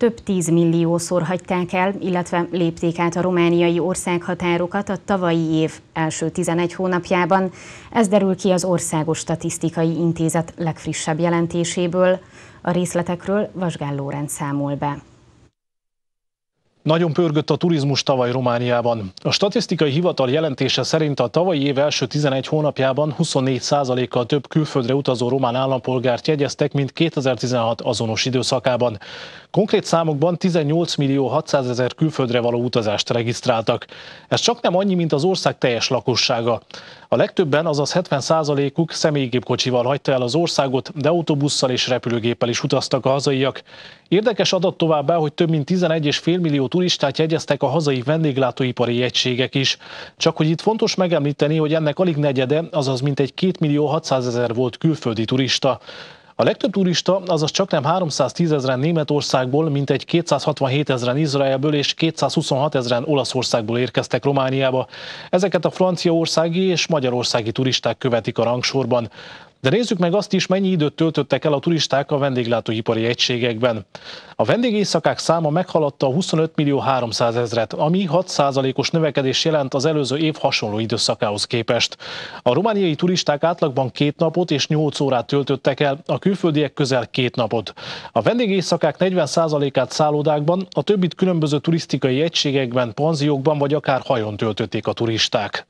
több tízmilliószor hagyták el, illetve lépték át a romániai országhatárokat a tavalyi év első 11 hónapjában. Ez derül ki az Országos Statisztikai Intézet legfrissebb jelentéséből. A részletekről Vasgál Lórend számol be. Nagyon pörgött a turizmus tavaly Romániában. A statisztikai hivatal jelentése szerint a tavalyi év első 11 hónapjában 24%-kal több külföldre utazó román állampolgárt jegyeztek, mint 2016 azonos időszakában. Konkrét számokban 18 millió 600 ezer külföldre való utazást regisztráltak. Ez csak nem annyi, mint az ország teljes lakossága. A legtöbben, azaz 70%-uk személygépkocsival hagyta el az országot, de autóbusszal és repülőgéppel is utaztak a hazaiak. Érdekes adat továbbá, hogy több mint 11,5 millió turistát jegyeztek a hazai vendéglátóipari egységek is. Csak hogy itt fontos megemlíteni, hogy ennek alig negyede, azaz mintegy 2 millió 600 ezer volt külföldi turista. A legtöbb turista, azaz csak nem 310 ezeren Németországból, mintegy 267 ezeren Izraelből és 226 ezeren Olaszországból érkeztek Romániába. Ezeket a franciaországi és magyarországi turisták követik a rangsorban. De nézzük meg azt is, mennyi időt töltöttek el a turisták a vendéglátóipari egységekben. A vendégészakák száma meghaladta a 25 millió 300 ezret, ami 6%-os növekedés jelent az előző év hasonló időszakához képest. A romániai turisták átlagban két napot és 8 órát töltöttek el, a külföldiek közel két napot. A vendégészakák 40%-át szállodákban, a többit különböző turisztikai egységekben, panziókban vagy akár hajon töltötték a turisták.